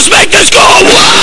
Let's make this go away